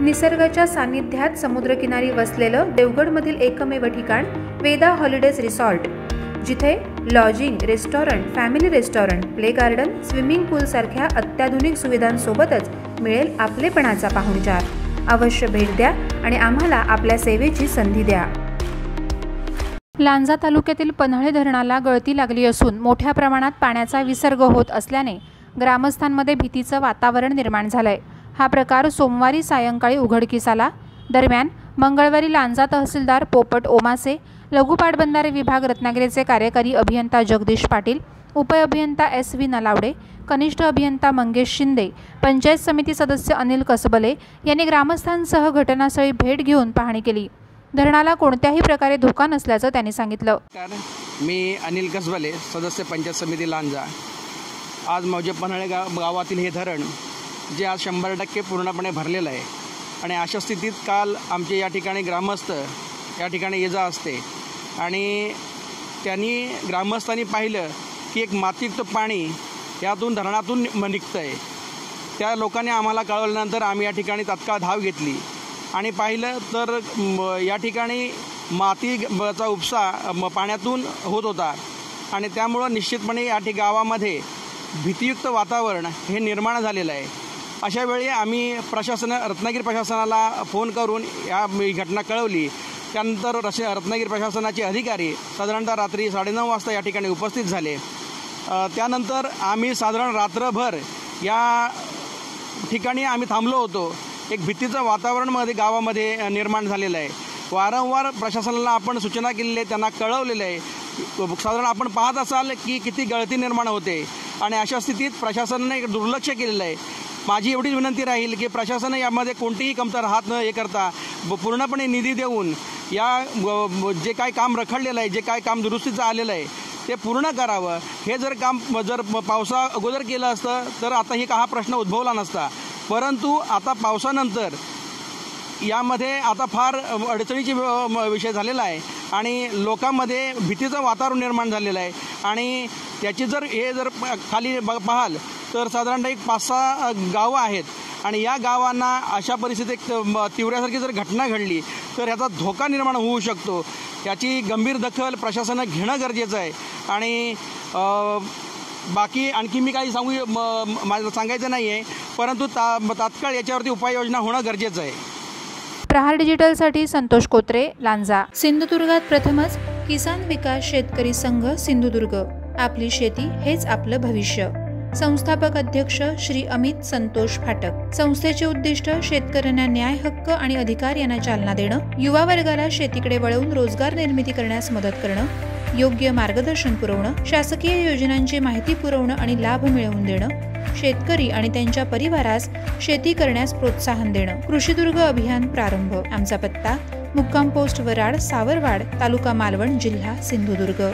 निसर्गाच्या सान्निध्यात समुद्रकिनारी वसलेलं देवगडमधील एकमेव ठिकाण वेदा हॉलिडेज रिसॉर्ट जिथे lodging restaurant family restaurant play garden swimming पूलसारख्या अत्याधुनिक सुविधांसोबतच मिळेल आपलेपणाचा पाहुणचार. अवश्य भेट द्या आणि आम्हाला आपल्या सेवेची संधी द्या. लांजा तालुक्यातील पन्हाळे धरणाला गळती लागली असून मोठ्या प्रमाणात पाण्याचा विसर्ग होत असल्याने ग्रामस्थांमध्ये भीतीचं वातावरण निर्माण झालं आहे हा प्रकार सोमवारी सायंकाळी उघडकीस आला दरम्यान मंगळवारी लांजा तहसीलदार पोपट ओमासे लघु पाटबंधारे विभाग रत्नागिरीचे कार्यकारी अभियंता जगदीश पाटील उपअभियंता एस व्ही नलावडे कनिष्ठ अभियंता मंगेश शिंदे पंचायत समिती सदस्य अनिल कसबले यांनी ग्रामस्थांसह घटनास्थळी भेट घेऊन पाहणी केली. धरणाला कोणत्याही प्रकारे धोका नसल्याचं त्यांनी सांगितलं. मी अनिल कसबले सदस्य पंचायत समिती लांजा. आज मौजे पन्हाळे गावातील हे धरण जे आज शंभर टक्के पूर्णपणे भरलेलं आहे. आणि अशा स्थितीत काल आमचे या ठिकाणी ग्रामस्थ या ठिकाणी ये जा असते. आणि त्यांनी ग्रामस्थांनी पाहिलं की एक मातीयुक्त पाणी यातून धरणातून म- निघतं आहे त्या लोकांनी आम्हाला कळवल्यानंतर आम्ही या ठिकाणी तात्काळ धाव घेतली. आणि पाहिलं तर या ठिकाणी मातीचा उपसा म, पाण्यातून होत होता. आणि त्यामुळं निश्चितपणे या ठिक गावामध्ये भीतीयुक्त वातावरण हे निर्माण झालेलं आहे. अशा वेळी आम्ही प्रशासन रत्नागिरी प्रशासनाला फोन करून या घटना कळवली. त्यानंतर रश रत्नागिरी प्रशासनाचे अधिकारी साधारणतः रात्री साडेनऊ वाजता या ठिकाणी उपस्थित झाले. त्यानंतर आम्ही साधारण रात्रभर या ठिकाणी आम्ही थांबलो होतो. एक भीतीचं वातावरणमध्ये गावामध्ये निर्माण झालेलं आहे. वारंवार प्रशासनाला आपण सूचना केलेली आहे त्यांना कळवलेलं आहे. साधारण आपण पाहत असाल की किती गळती निर्माण होते. आणि अशा स्थितीत प्रशासनाने एक दुर्लक्ष केलेलं आहे. माझी एवढीच विनंती राहील की प्रशासन यामध्ये कोणतीही कमतर हात न हे करता ब- पूर्णपणे निधी देऊन या जे काय काम रखडलेलं आहे जे काय काम दुरुस्तीचं आलेलं आहे ते पूर्ण करावं. हे जर काम जर पावसा अगोदर केलं असतं तर आता ही हा प्रश्न उद्भवला नसता. परंतु आता पावसानंतर यामध्ये आता फार अडचणीचे विषय झालेला आहे आणि लोकांमध्ये भीतीचं वातावरण निर्माण झालेलं आहे. आणि त्याची जर हे जर खाली ब- पाहाल तर साधारणतः एक पाच सहा गावं आहेत. आणि या गावांना अशा परिस्थितीत म- तीव्रसारखी जर घटना घडली तर याचा धोका निर्माण होऊ शकतो. याची गंभीर दखल प्रशासनानं घेणं गरजेचं आहे. आणि बाकी आणखी मी काही सांगू माझं सांगायचं नाही आहे परंतु ता तात्काळ याच्यावरती उपाययोजना होणं गरजेचं आहे. प्रहार डिजिटलसाठी संतोष कोत्रे लांजा. सिंधुदुर्गात प्रथमच किसान विकास शेतकरी संघ सिंधुदुर्ग. आपली शेती हेच आपलं भविष्य. संस्थापक अध्यक्ष श्री अमित संतोष फाटक. संस्थेचे उद्दिष्ट शेतकऱ्यांना न्याय हक्क आणि अधिकार यांना चालना देणं युवा वर्गाला शेतीकडे वळवून रोजगार निर्मिती करण्यास मदत करणं योग्य मार्गदर्शन पुरवणं शासकीय योजनांची माहिती पुरवणं आणि लाभ मिळवून देणं शेतकरी आणि त्यांच्या परिवारास शेती करण्यास प्रोत्साहन देणं. कृषीदुर्ग अभियान प्रारंभ. आमचा पत्ता मुक्काम पोस्ट वराड सावरवाड तालुका मालवण जिल्हा सिंधुदुर्ग.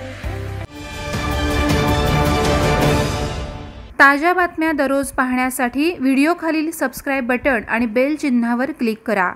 ताज्या बातम्या दररोज पाहण्यासाठी व्हिडिओ खालील सबस्क्राईब बटण आणि बेल चिन्हावर क्लिक करा.